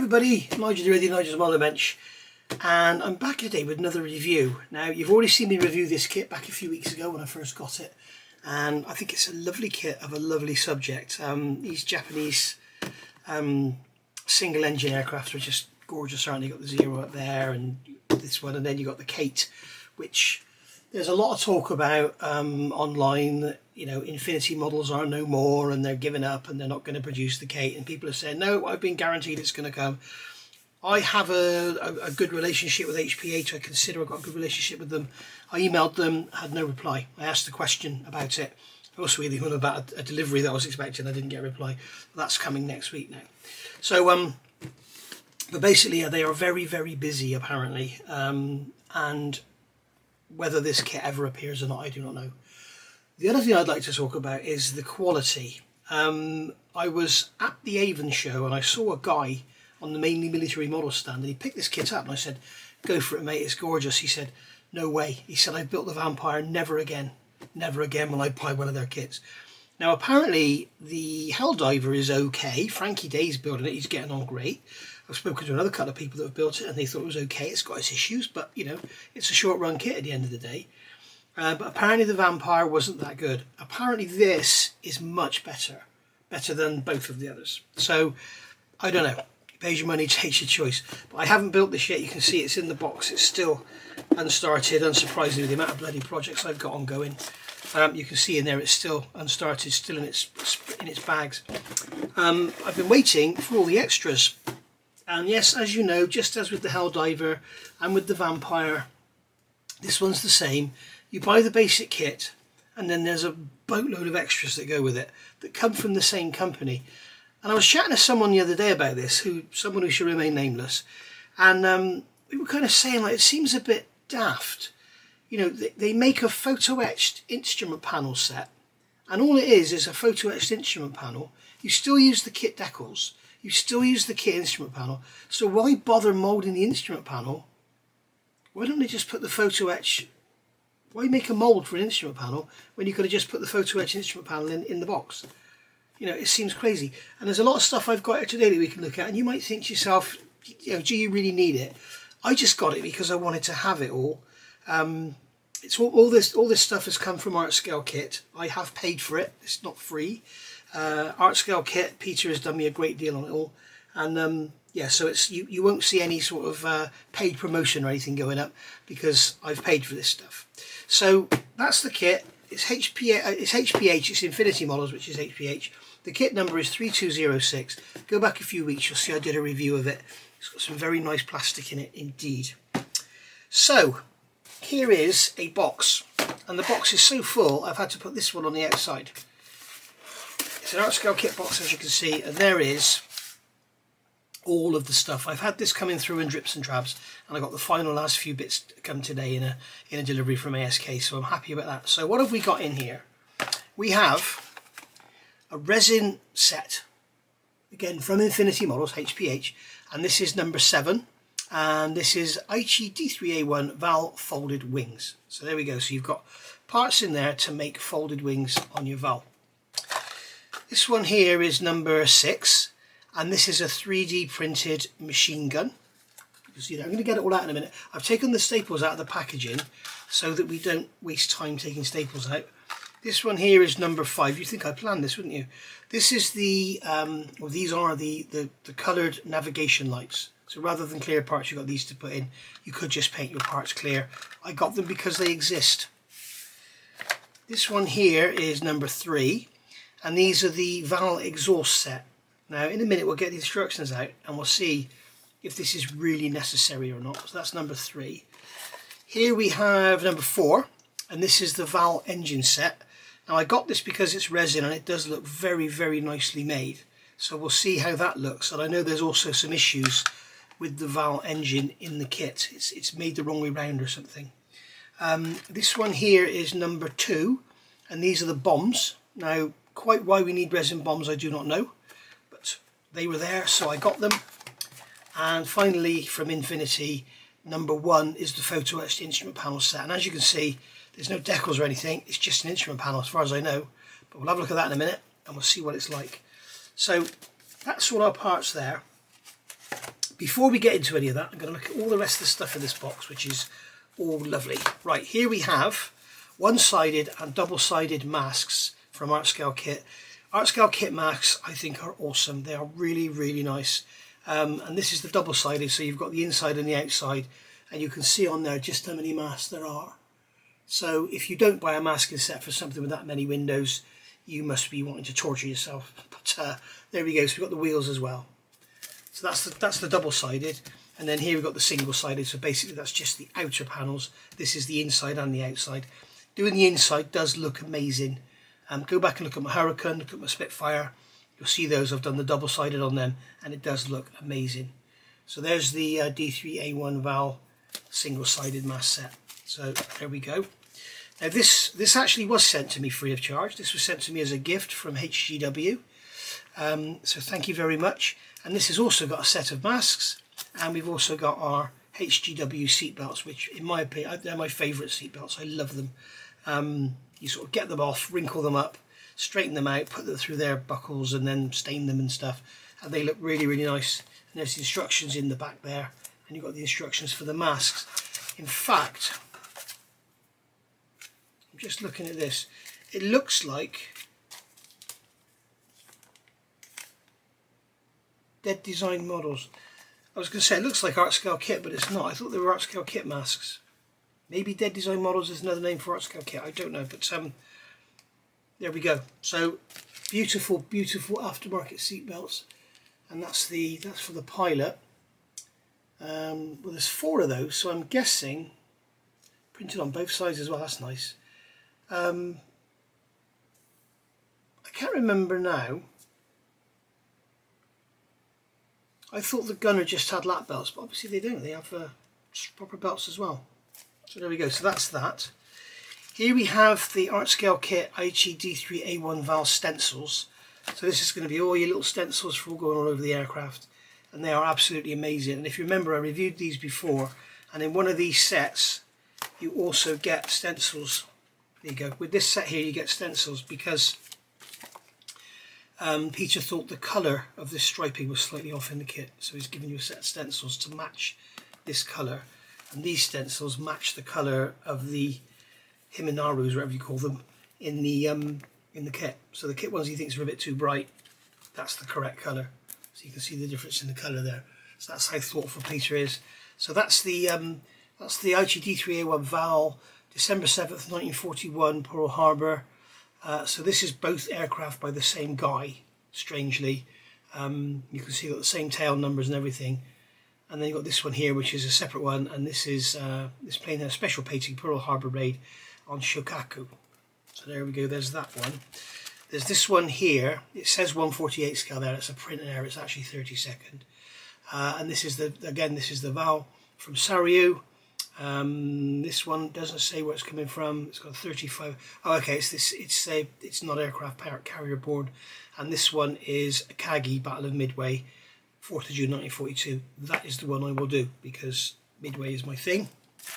everybody, Nigel the Radio, Nigel's Modelling Bench and I'm back today with another review. Now you've already seen me review this kit back a few weeks ago when I first got it and I think it's a lovely kit of a lovely subject. Um, these Japanese um, single engine aircraft are just gorgeous aren't they? You've got the Zero up there and this one and then you've got the Kate which there's a lot of talk about um, online you know Infinity models are no more and they're giving up and they're not going to produce the Kate. And people are saying no I've been guaranteed it's going to come. I have a, a, a, good relationship with HPH I consider I've got a good relationship with them. I emailed them had no reply. I asked a question about it. Also with them about a, a, delivery that I was expecting. I didn't get a reply. That's coming next week now. So um but basically yeah, they are very very busy apparently. Um, and whether this kit ever appears or not, I do not know. The other thing I'd like to talk about is the quality. Um, I was at the Avon show and I saw a guy on the mainly military model stand and he picked this kit up and I said, go for it mate, it's gorgeous. He said, no way. He said, I've built the Vampire, never again. Never again will I buy one of their kits. Now apparently the Helldiver is okay. Frankie Day's building it, he's getting on great. I've spoken to another couple of people that have built it and they thought it was okay. It's got its issues, but you know, it's a short run kit at the end of the day. Uh, but apparently the Vampire wasn't that good. Apparently this is much better, better than both of the others. So I don't know. Pays your money, takes your choice. But I haven't built this yet. You can see it's in the box. It's still unstarted, unsurprisingly, the amount of bloody projects I've got ongoing. Um, you can see in there it's still unstarted, still in its in its bags. Um, I've been waiting for all the extras and yes, as you know, just as with the Helldiver and with the Vampire, this one's the same. You buy the basic kit and then there's a boatload of extras that go with it that come from the same company. And I was chatting to someone the other day about this, who someone who should remain nameless, and um, we were kind of saying like it seems a bit daft. You know, they, they make a photo etched instrument panel set, and all it is is a photo etched instrument panel. You still use the kit decals, you still use the kit instrument panel. So why bother moulding the instrument panel? Why don't they just put the photo etch? Why make a mould for an instrument panel when you could have just put the photo etch instrument panel in, in the box? You know, it seems crazy. And there's a lot of stuff I've got here today that we can look at, and you might think to yourself, you know, do you really need it? I just got it because I wanted to have it all. Um, it's all, all, this all this stuff has come from Art Scale Kit. I have paid for it. It's not free uh, art scale kit. Peter has done me a great deal on it all, and um, yeah, so it's you, you won't see any sort of uh, paid promotion or anything going up because I've paid for this stuff. So that's the kit. It's HPH. Uh, it's HPH. It's Infinity Models, which is HPH. The kit number is 3206. Go back a few weeks, you'll see I did a review of it. It's got some very nice plastic in it indeed. So, here is a box. And the box is so full, I've had to put this one on the outside. It's an art scale kit box as you can see and there is all of the stuff. I've had this coming through in drips and drabs and I got the final last few bits come today in a, in a delivery from ASK so I'm happy about that. So what have we got in here? We have a resin set again from Infinity Models HPH and this is number 7 and this is Aichi D3A1 Val folded wings. So there we go. So you've got parts in there to make folded wings on your Val. This one here is number six, and this is a 3D printed machine gun. You see that. I'm going to get it all out in a minute. I've taken the staples out of the packaging so that we don't waste time taking staples out. This one here is number five. You think I planned this, wouldn't you? This is the, um, well, these are the, the, the coloured navigation lights. So rather than clear parts, you've got these to put in. You could just paint your parts clear. I got them because they exist. This one here is number three and these are the Val exhaust set. Now in a minute we'll get the instructions out and we'll see if this is really necessary or not. So that's number three. Here we have number four and this is the Val engine set. Now I got this because it's resin and it does look very very nicely made. So we'll see how that looks and I know there's also some issues with the Val engine in the kit. It's, it's made the wrong way round or something. Um, this one here is number two and these are the bombs. Now Quite why we need resin bombs I do not know, they were there so I got them. And finally from Infinity, number one is the photo etched instrument panel set. And as you can see, there's no decals or anything, it's just an instrument panel as far as I know. But we'll have a look at that in a minute and we'll see what it's like. So that's all our parts there. before we get into any of that, I'm going to look at all the rest of the stuff in this box, which is all lovely. Right, here we have one-sided and double-sided masks from Art Scale Kit. Art Scale Kit masks, I think, are awesome. They are really, really nice. Um, and this is the double-sided, so you've got the inside and the outside, and you can see on there just how many masks there are. So if you don't buy a masking set for something with that many windows, you must be wanting to torture yourself. But uh, there we go, so we've got the wheels as well. So that's the, that's the double-sided. And then here we've got the single-sided, so basically that's just the outer panels. This is the inside and the outside. Doing the inside does look amazing. Um, go back and look at my Hurricane, look at my Spitfire. You'll see those, I've done the double-sided on them, and it does look amazing. So there's the uh, D3A1 Val single-sided mask set. So there we go. Now this, this actually was sent to me free of charge. This was sent to me as a gift from HGW. Um, so thank you very much. And this has also got a set of masks and we've also got our HGW seatbelts, which in my opinion, they're my favourite seatbelts. I love them. Um, you sort of get them off, wrinkle them up, straighten them out, put them through their buckles and then stain them and stuff. And they look really, really nice. And there's the instructions in the back there. And you've got the instructions for the masks. In fact, I'm just looking at this. It looks like Dead Design models. I was going to say it looks like art scale kit, but it's not. I thought they were art scale kit masks. Maybe Dead Design models is another name for art kit. I don't know, but um, there we go. So beautiful, beautiful aftermarket seat belts, and that's the that's for the pilot. Um, well, there's four of those, so I'm guessing printed on both sides as well. That's nice. Um, I can't remember now I thought the gunner just had lap belts, but obviously they don't. They have uh, proper belts as well. So there we go. So that's that. Here we have the Art Scale Kit Aichi D3A1 Val stencils. So this is going to be all your little stencils for all going all over the aircraft. And they are absolutely amazing. And if you remember, I reviewed these before. And in one of these sets, you also get stencils. There you go. With this set here, you get stencils because um, Peter thought the colour of this striping was slightly off in the kit, so he's given you a set of stencils to match this colour. And these stencils match the colour of the Hinomarus, whatever you call them, in the um, in the kit. So the kit ones he thinks are a bit too bright, that's the correct colour. So you can see the difference in the colour there. So that's how thoughtful Peter is. So that's the um, that's the Aichi D3A1 Val, December 7th, 1941, Pearl Harbor. Uh, so this is both aircraft by the same guy, strangely. Um, you can see got the same tail numbers and everything. And then you've got this one here, which is a separate one, and this is uh, this plane a special painting Pearl Harbor raid on Shokaku. So there we go, there's that one. There's this one here, it says 148 scale there, it's a print error, it's actually 32nd. Uh, and this is the, again, this is the Val from Soryu. Um, this one doesn't say where it's coming from. It's got 35. Oh, okay. It's this. It's a. It's not aircraft carrier board, and this one is Akagi Battle of Midway, 4th of June 1942. That is the one I will do because Midway is my thing,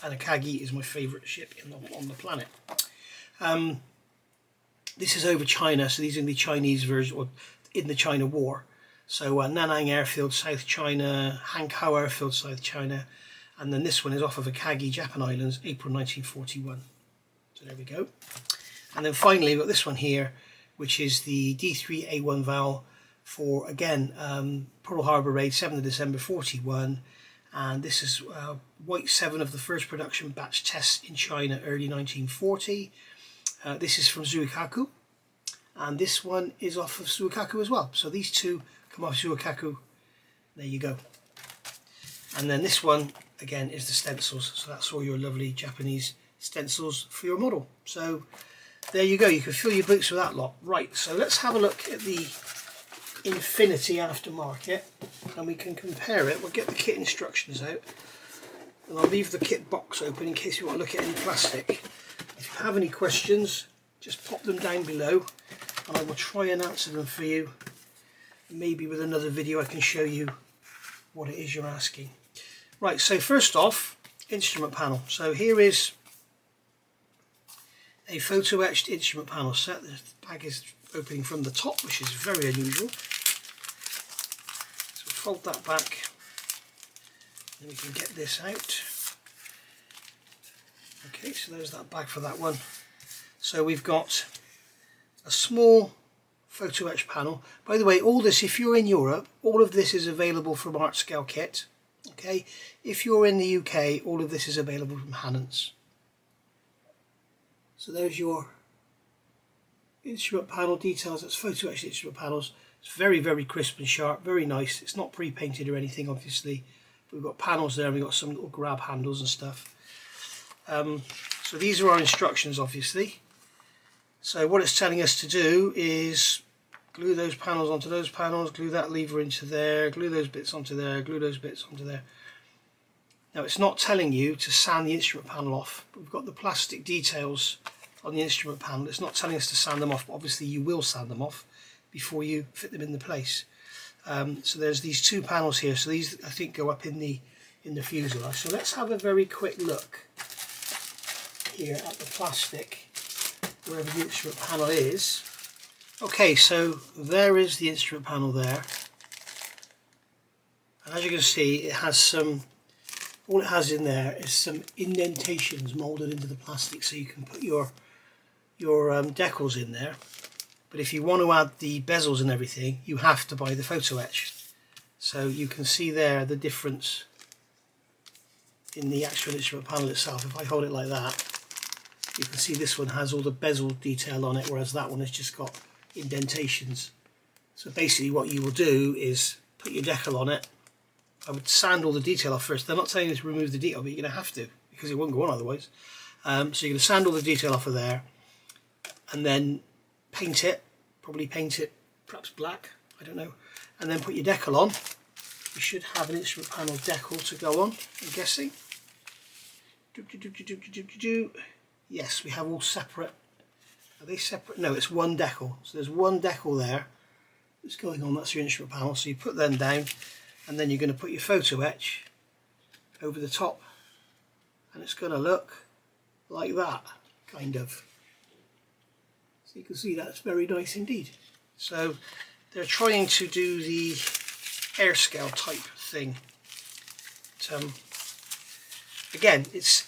and Akagi is my favourite ship the, on the planet. Um, this is over China, so these are the Chinese version, or in the China War. So uh, Nanning Airfield, South China, Hankow Airfield, South China, and then this one is off of Akagi, Japan Islands, April 1941. So there we go. And then finally we've got this one here, which is the D3A1 Val for, again, um, Pearl Harbor Raid, 7th of December 41. And this is uh, White 7 of the first production batch tests in China, early 1940. Uh, this is from Zuikaku. And this one is off of Zuikaku as well. So these two come off Zuikaku. There you go. And then this one again is the stencils so that's all your lovely Japanese stencils for your model so there you go you can fill your boots with that lot right so let's have a look at the Infinity aftermarket and we can compare it we'll get the kit instructions out and I'll leave the kit box open in case you want to look at any plastic if you have any questions just pop them down below and I will try and answer them for you maybe with another video I can show you what it is you're asking Right, so first off, instrument panel. So here is a photo etched instrument panel set. The bag is opening from the top, which is very unusual. Fold that back Then we can get this out. Okay, so there's that bag for that one. So we've got a small photo etch panel. By the way, all this, if you're in Europe, all of this is available from Art Scale Kit. Okay, if you're in the UK, all of this is available from Hannants. So there's your instrument panel details. That's photo etched instrument panels. It's very, very crisp and sharp, very nice. It's not pre-painted or anything, obviously. But we've got panels there, and we've got some little grab handles and stuff. Um, so these are our instructions, obviously. So what it's telling us to do is glue those panels onto those panels, glue that lever into there, glue those bits onto there, glue those bits onto there. Now it's not telling you to sand the instrument panel off. We've got the plastic details on the instrument panel. It's not telling us to sand them off, but obviously you will sand them off before you fit them into place. Um, so there's these two panels here. So these I think go up in the in the fuselage. So let's have a very quick look here at the plastic wherever the instrument panel is. Okay, so there is the instrument panel there. And as you can see, it has some, all it has in there is some indentations moulded into the plastic so you can put your, your um, decals in there. But if you want to add the bezels and everything, you have to buy the photo etch. So you can see there the difference in the actual instrument panel itself. If I hold it like that, you can see this one has all the bezel detail on it whereas that one has just got indentations so basically what you will do is put your decal on it I would sand all the detail off first they're not saying to remove the detail but you're going to have to because it won't go on otherwise um, so you're going to sand all the detail off of there and then paint it probably paint it perhaps black I don't know and then put your decal on. You should have an instrument panel decal to go on I'm guessing. Do, do, do, yes we have all separate. Are they separate? No it's one decal. So there's one decal there that's going on that's your instrument panel. So you put them down and then you're going to put your photo etch over the top. And it's going to look like that kind of so you can see that's very nice indeed so they're trying to do the Airscale type thing but, um, again it's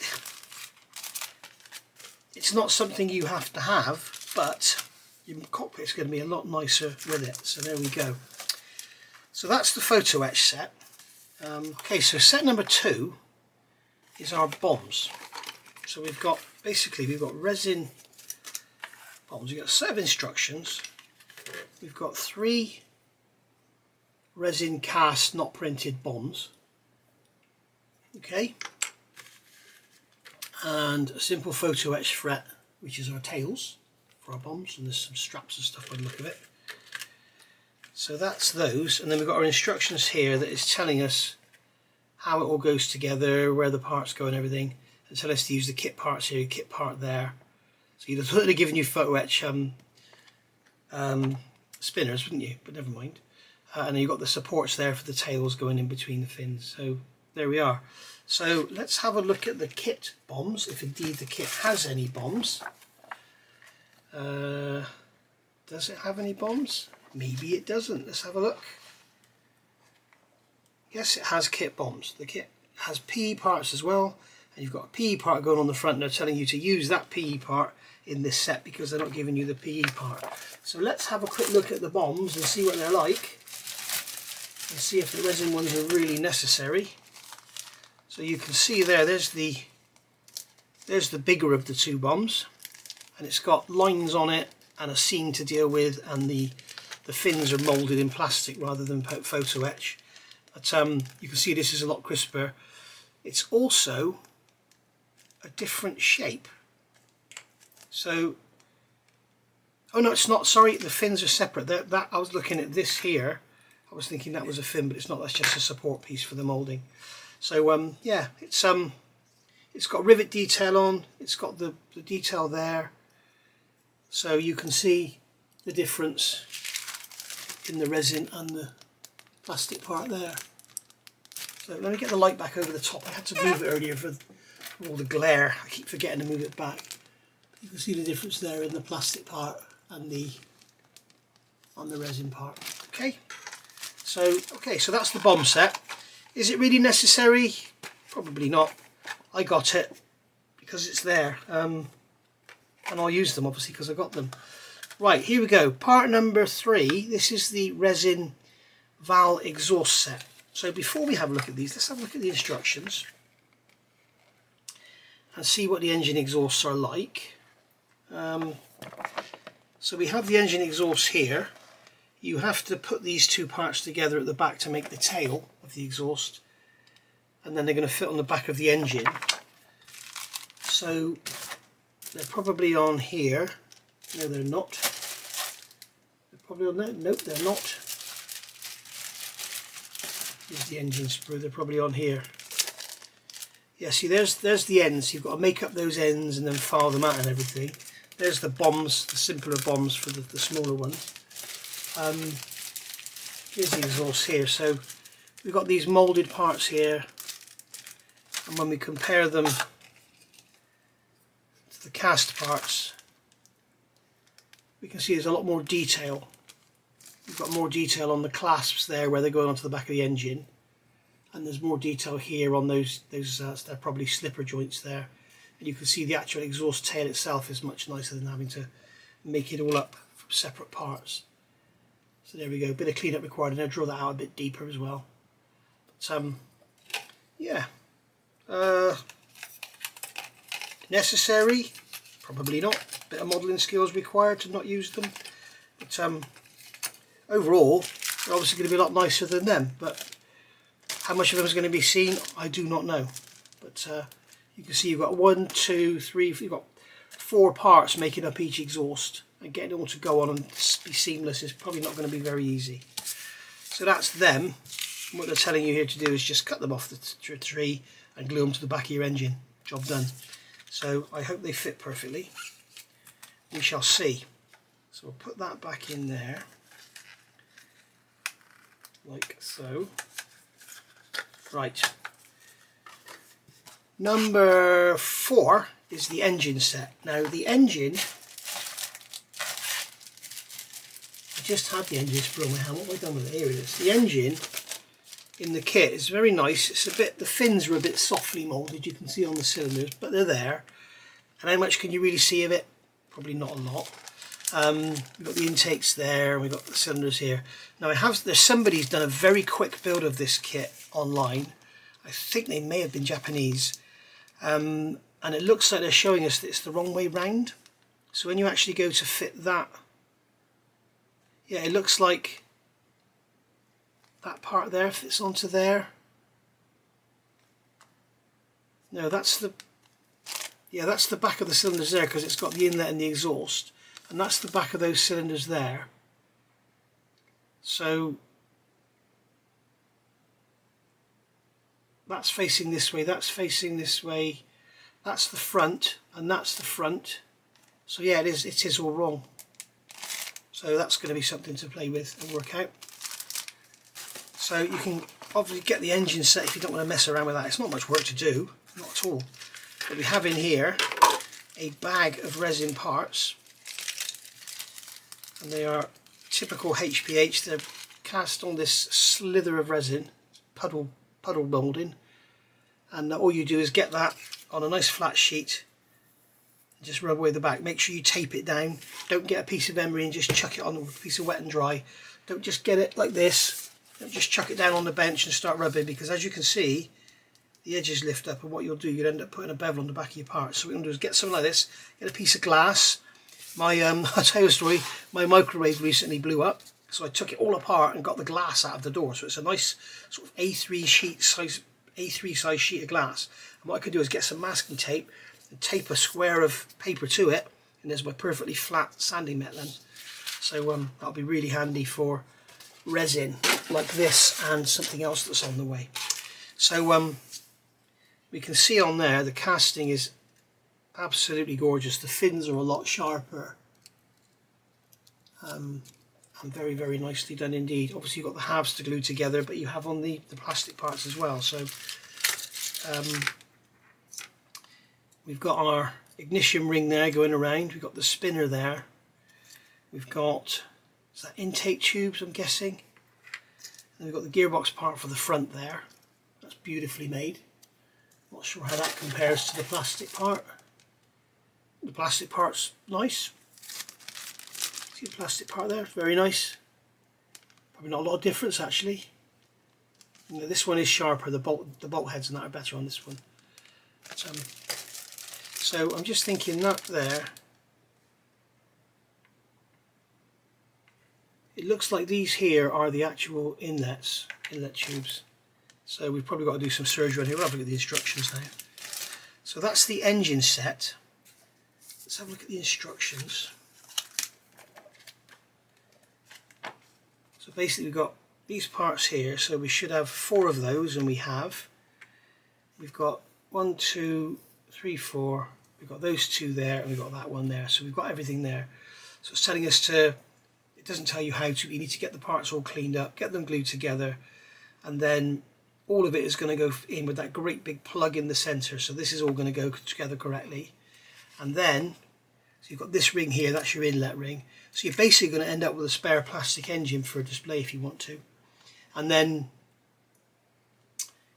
it's not something you have to have, but your cockpit's going to be a lot nicer with it. So there we go. So that's the photo etch set. Um, okay, so set number two is our bombs. So we've got, basically, we've got resin bombs. We've got a set of instructions. We've got three resin cast, not printed bombs. Okay and a simple photo etch fret which is our tails for our bombs and there's some straps and stuff by the look of it so that's those and then we've got our instructions here that is telling us how it all goes together where the parts go and everything and tell us to use the kit parts here kit part there so you'd have totally given you photo etch um, um, spinners wouldn't you but never mind uh, and you've got the supports there for the tails going in between the fins so there we are so let's have a look at the kit bombs, if indeed the kit has any bombs. Uh, does it have any bombs? Maybe it doesn't. Let's have a look. Yes, it has kit bombs. The kit has P parts as well. And you've got a PE part going on the front. And they're telling you to use that PE part in this set because they're not giving you the PE part. So let's have a quick look at the bombs and see what they're like. And see if the resin ones are really necessary. So you can see there, there's the there's the bigger of the two bombs and it's got lines on it and a seam to deal with and the the fins are moulded in plastic rather than photo etch. But um, you can see this is a lot crisper. It's also a different shape. So, oh no, it's not. Sorry, the fins are separate. That, that I was looking at this here. I was thinking that was a fin, but it's not. That's just a support piece for the moulding. So um, yeah, it's um, it's got rivet detail on. It's got the, the detail there, so you can see the difference in the resin and the plastic part there. So let me get the light back over the top. I had to move it earlier for all the glare. I keep forgetting to move it back. You can see the difference there in the plastic part and the on the resin part. Okay, so okay, so that's the bomb set. Is it really necessary? Probably not. I got it because it's there. Um, and I'll use them obviously because I got them. Right, here we go. Part number three. This is the resin Val exhaust set. So before we have a look at these, let's have a look at the instructions and see what the engine exhausts are like. Um, so we have the engine exhaust here. You have to put these two parts together at the back to make the tail of the exhaust and then they're going to fit on the back of the engine. So they're probably on here. No, they're not. They're probably on there. Nope, they're not. Here's the engine sprue. They're probably on here. Yeah, see, there's there's the ends. You've got to make up those ends and then file them out and everything. There's the bombs, the simpler bombs for the, the smaller ones. Um, here's the exhaust here. So we've got these moulded parts here. And when we compare them to the cast parts, we can see there's a lot more detail. We've got more detail on the clasps there where they're going onto the back of the engine. And there's more detail here on those, those uh, they're probably slipper joints there and you can see the actual exhaust tail itself is much nicer than having to make it all up from separate parts. So there we go, bit of cleanup required and I'll draw that out a bit deeper as well. But um, yeah, uh, necessary? Probably not. A bit of modelling skills required to not use them. But um, overall, they're obviously going to be a lot nicer than them. But how much of them is going to be seen, I do not know. But uh, you can see you've got one, two, three, you've got four parts making up each exhaust and getting all to go on and be seamless is probably not going to be very easy. So that's them. What they're telling you here to do is just cut them off the tree and glue them to the back of your engine. Job done. So I hope they fit perfectly. We shall see. So we'll put that back in there like so. Right, Number four is the engine set. Now the engine, I just had the engine sprung my hand, what have I done with it? Here it is. The engine in the kit is very nice. It's a bit, the fins are a bit softly moulded, you can see on the cylinders, but they're there. And how much can you really see of it? Probably not a lot. Um, we've got the intakes there, we've got the cylinders here. Now I have, there's somebody's done a very quick build of this kit online. I think they may have been Japanese. Um, and it looks like they're showing us that it's the wrong way round. So when you actually go to fit that yeah it looks like that part there fits onto there. No that's the yeah that's the back of the cylinders there because it's got the inlet and the exhaust. And that's the back of those cylinders there. So that's facing this way, that's facing this way, that's the front, and that's the front. So yeah, it is, it is all wrong. So that's going to be something to play with and work out. So you can obviously get the engine set if you don't want to mess around with that. It's not much work to do, not at all. But we have in here a bag of resin parts. And they are typical HPH. They're cast on this slither of resin, puddle puddle moulding and all you do is get that on a nice flat sheet just rub away the back. Make sure you tape it down. Don't get a piece of emery and just chuck it on a piece of wet and dry. Don't just get it like this. Don't just chuck it down on the bench and start rubbing because as you can see the edges lift up and what you'll do you'll end up putting a bevel on the back of your part so what to do is get something like this get a piece of glass. My um, I'll tell you a story. My microwave recently blew up so I took it all apart and got the glass out of the door. So it's a nice sort of A3 sheet size, A3 size sheet of glass. And what I could do is get some masking tape and tape a square of paper to it. And there's my perfectly flat sanding then. So um, that'll be really handy for resin like this and something else that's on the way. So um, we can see on there the casting is absolutely gorgeous. The fins are a lot sharper. Um, and very very nicely done indeed obviously you've got the halves to glue together but you have on the the plastic parts as well so um, we've got our ignition ring there going around we've got the spinner there we've got is that intake tubes I'm guessing and we've got the gearbox part for the front there That's beautifully made. Not sure how that compares to the plastic part. The plastic part's nice. See the plastic part there? Very nice. Probably not a lot of difference actually. You know, this one is sharper. The bolt the bolt heads and that are better on this one. But, um, so I'm just thinking that there. It looks like these here are the actual inlets, inlet tubes. So we've probably got to do some surgery on here. A look at the instructions now. So that's the engine set. Let's have a look at the instructions. So basically we've got these parts here, so we should have four of those, and we have. We've got one, two, three, four. We've got those two there, and we've got that one there. So we've got everything there. So it's telling us to, it doesn't tell you how to, you need to get the parts all cleaned up, get them glued together, and then all of it is going to go in with that great big plug in the center so this is all going to go together correctly and then so you've got this ring here that's your inlet ring so you're basically going to end up with a spare plastic engine for a display if you want to and then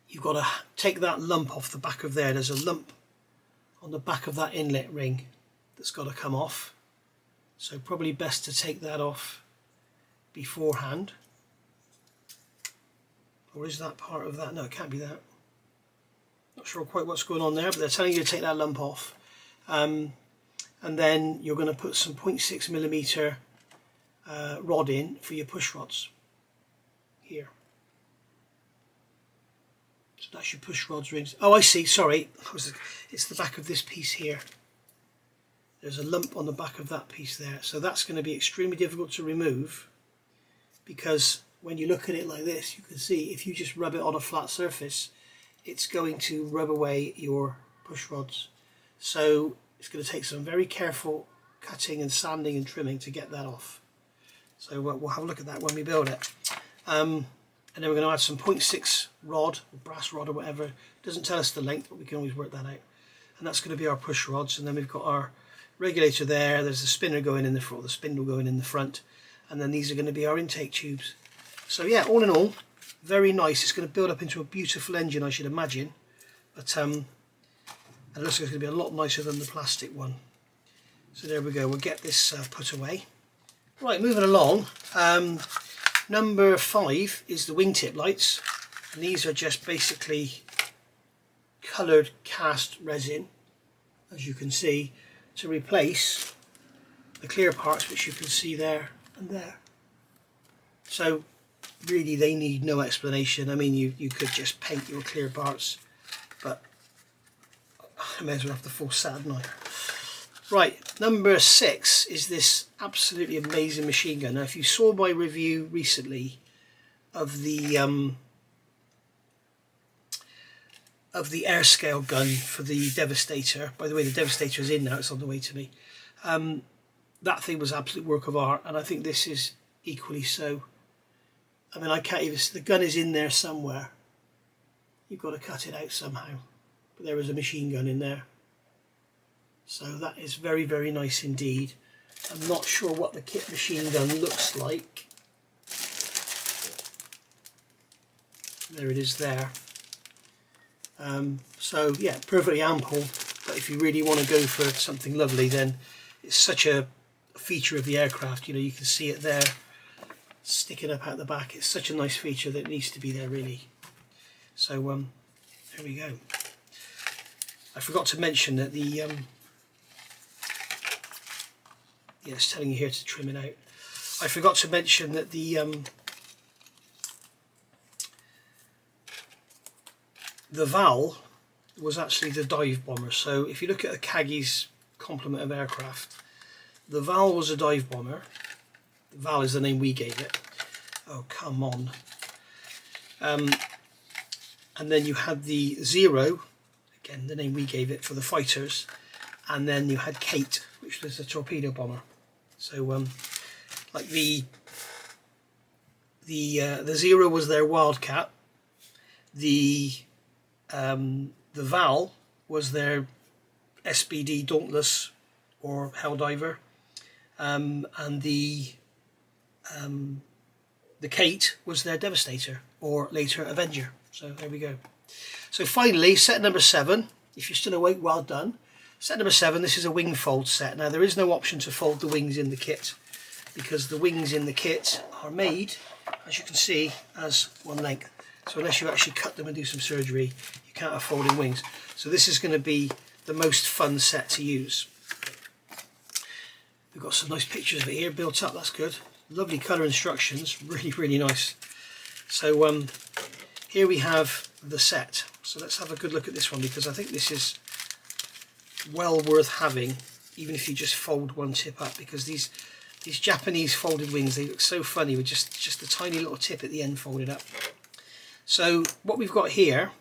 you've got to take that lump off the back of there there's a lump on the back of that inlet ring that's got to come off so probably best to take that off beforehand or is that part of that? No, it can't be that. Not sure quite what's going on there, but they're telling you to take that lump off. Um, and then you're going to put some 0.6 millimeter uh, rod in for your push rods here. So that's your push rods rings. Oh, I see. Sorry, it's the back of this piece here. There's a lump on the back of that piece there. So that's going to be extremely difficult to remove because when you look at it like this, you can see if you just rub it on a flat surface, it's going to rub away your push rods. So it's going to take some very careful cutting and sanding and trimming to get that off. So we'll have a look at that when we build it. Um, and then we're going to add some 0.6 rod, brass rod or whatever. It doesn't tell us the length, but we can always work that out. And that's going to be our push rods. And then we've got our regulator there. There's the spinner going in the front, the spindle going in the front. And then these are going to be our intake tubes. So yeah, all in all, very nice. It's going to build up into a beautiful engine, I should imagine. But um, it looks like it's going to be a lot nicer than the plastic one. So there we go. We'll get this uh, put away. Right, moving along. Um, number five is the wingtip lights. And these are just basically coloured cast resin, as you can see, to replace the clear parts which you can see there and there. So really they need no explanation. I mean, you, you could just paint your clear parts, I may as well have the full set, I? Right, number six is this absolutely amazing machine gun. Now, if you saw my review recently of the um, of the Airscale gun for the Devastator, by the way, the Devastator is in now; it's on the way to me. Um, that thing was absolute work of art, and I think this is equally so. I mean, I can't even, the gun is in there somewhere. You've got to cut it out somehow. But there is a machine gun in there. So that is very, very nice indeed. I'm not sure what the kit machine gun looks like. There it is there. Um, so yeah, perfectly ample. But if you really want to go for something lovely, then it's such a feature of the aircraft. You know, you can see it there sticking up out the back. It's such a nice feature that needs to be there really. So um, there we go. I forgot to mention that the um, yeah, it's telling you here to trim it out. I forgot to mention that the um, the Val was actually the dive bomber. So if you look at Akagi's complement of aircraft, the Val was a dive bomber Val is the name we gave it. Oh, come on. Um, and then you had the Zero, again, the name we gave it for the fighters. And then you had Kate, which was a torpedo bomber. So, um, like the the uh, the Zero was their Wildcat. The um, the Val was their SBD Dauntless or Helldiver, um, and the um, the Kate was their Devastator, or later Avenger. So there we go. So finally, set number seven. If you're still awake, well done. Set number seven, this is a wing fold set. Now there is no option to fold the wings in the kit because the wings in the kit are made, as you can see, as one length. So unless you actually cut them and do some surgery, you can't have folding wings. So this is going to be the most fun set to use. We've got some nice pictures of it here built up, that's good. Lovely colour instructions, really, really nice. So um, here we have the set. So let's have a good look at this one because I think this is well worth having even if you just fold one tip up because these these Japanese folded wings they look so funny with just just a tiny little tip at the end folded up. So what we've got here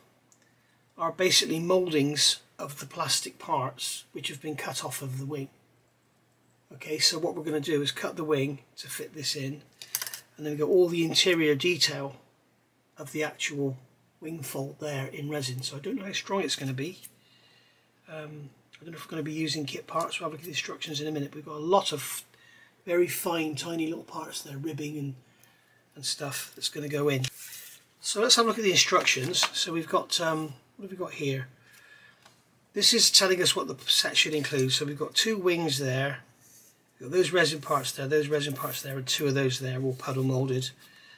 are basically mouldings of the plastic parts which have been cut off of the wing. Okay so what we're going to do is cut the wing to fit this in and then we've got all the interior detail of the actual wing fold there in resin so I don't know how strong it's going to be um, I don't know if we're going to be using kit parts, we'll have a look at the instructions in a minute. We've got a lot of very fine, tiny little parts there, ribbing and, and stuff that's going to go in. So let's have a look at the instructions. So we've got, um, what have we got here? This is telling us what the set should include. So we've got two wings there, we've got those resin parts there, those resin parts there, and two of those there, all puddle moulded.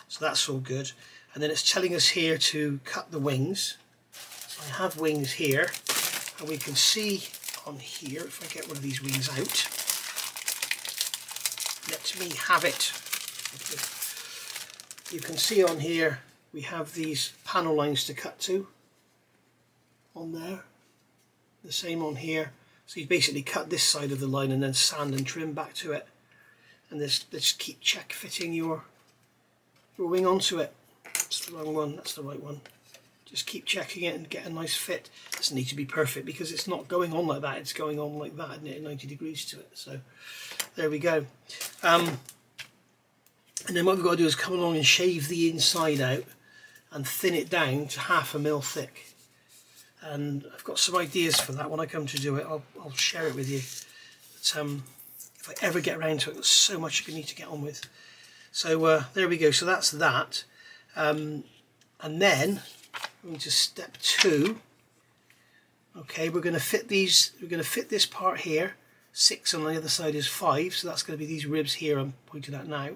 So that's all good. And then it's telling us here to cut the wings. So I have wings here, and we can see on here, if I get one of these wings out, let me have it. You can see on here we have these panel lines to cut to on there. The same on here. So you basically cut this side of the line and then sand and trim back to it. And this, keep check fitting your, your wing onto it. That's the wrong one, that's the right one just keep checking it and get a nice fit. It doesn't need to be perfect because it's not going on like that, it's going on like that, it? 90 degrees to it. So there we go. Um, and then what we've got to do is come along and shave the inside out and thin it down to half a mil thick. And I've got some ideas for that when I come to do it. I'll, I'll share it with you. But, um, if I ever get around to it, there's so much you need to get on with. So uh, there we go. So that's that. Um, and then going to step two. Okay, we're going to fit these, we're going to fit this part here. Six on the other side is five, so that's going to be these ribs here I'm pointing at now.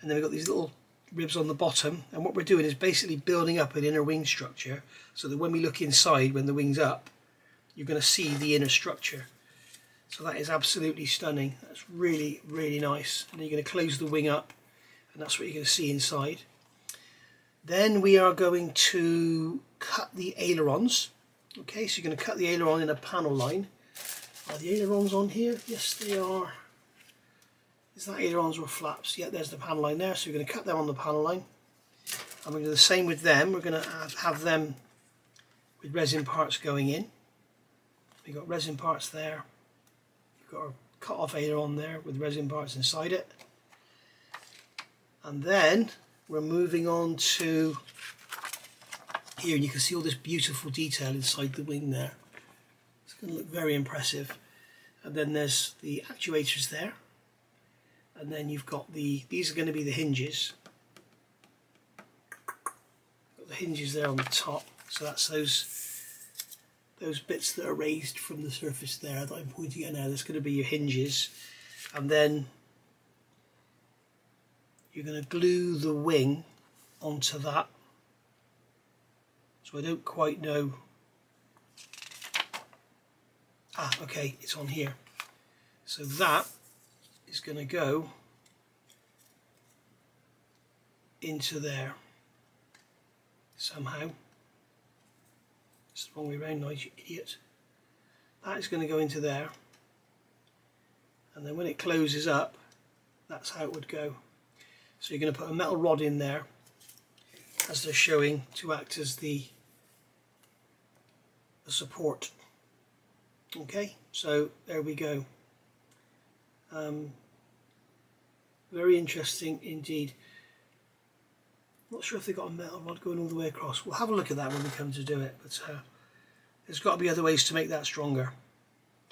And then we've got these little ribs on the bottom. And what we're doing is basically building up an inner wing structure so that when we look inside, when the wing's up, you're going to see the inner structure. So that is absolutely stunning. That's really, really nice. And you're going to close the wing up and that's what you're going to see inside. Then we are going to cut the ailerons. Okay, so you're going to cut the aileron in a panel line. Are the ailerons on here? Yes, they are. Is that ailerons or flaps? Yeah, there's the panel line there. So we're going to cut them on the panel line. And we're going to do the same with them. We're going to have, them with resin parts going in. We've got resin parts there. We've got our cut off aileron there with resin parts inside it. And then we're moving on to here and you can see all this beautiful detail inside the wing there. It's going to look very impressive. And then there's the actuators there. And then you've got the these are going to be the hinges. Got the hinges there on the top. So that's those those bits that are raised from the surface there that I'm pointing at now. That's going to be your hinges. And then you're going to glue the wing onto that. So I don't quite know. Ah okay it's on here. So that is going to go into there somehow. It's the wrong way around now you idiot. That is going to go into there. And then when it closes up that's how it would go so you're going to put a metal rod in there as they're showing to act as the, the support. Okay, so there we go. Um, very interesting indeed. Not sure if they've got a metal rod going all the way across. We'll have a look at that when we come to do it, but uh, there's got to be other ways to make that stronger.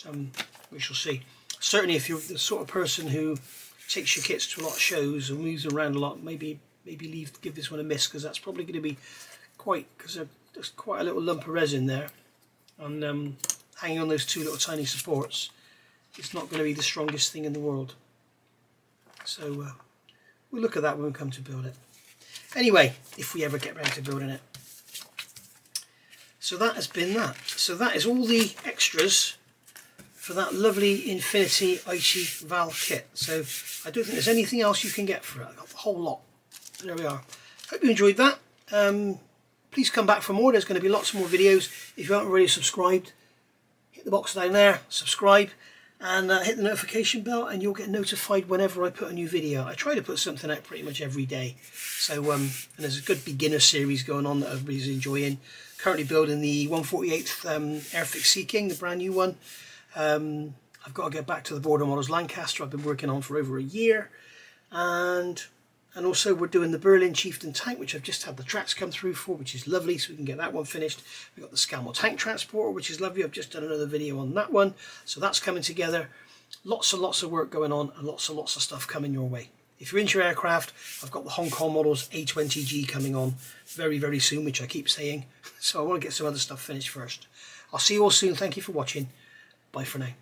Um, we shall see. Certainly if you're the sort of person who takes your kits to a lot of shows and moves around a lot, maybe maybe leave give this one a miss because that's probably going to be quite because there's quite a little lump of resin there. And um, hanging on those two little tiny supports it's not going to be the strongest thing in the world. So uh, we'll look at that when we come to build it. Anyway if we ever get around to building it. So that has been that. So that is all the extras for that lovely Infinity Aichi Val kit so I don't think there's anything else you can get for it I got the whole lot there we are hope you enjoyed that um, please come back for more. There's going to be lots more videos. If you haven't already subscribed, hit the box down there, subscribe, and uh, hit the notification bell, and you'll get notified whenever I put a new video. I try to put something out pretty much every day. So, um, and there's a good beginner series going on that everybody's enjoying. Currently building the 148th um, Airfix Sea King, the brand new one. Um, I've got to get back to the Border Models Lancaster I've been working on for over a year. And and also we're doing the Berlin Chieftain tank, which I've just had the tracks come through for, which is lovely, so we can get that one finished. We've got the Scammell tank transporter, which is lovely. I've just done another video on that one. So that's coming together. Lots and lots of work going on and lots and lots of stuff coming your way. If you're into aircraft, I've got the Hong Kong models A20G coming on very, very soon, which I keep saying. So I want to get some other stuff finished first. I'll see you all soon. Thank you for watching. Bye for now.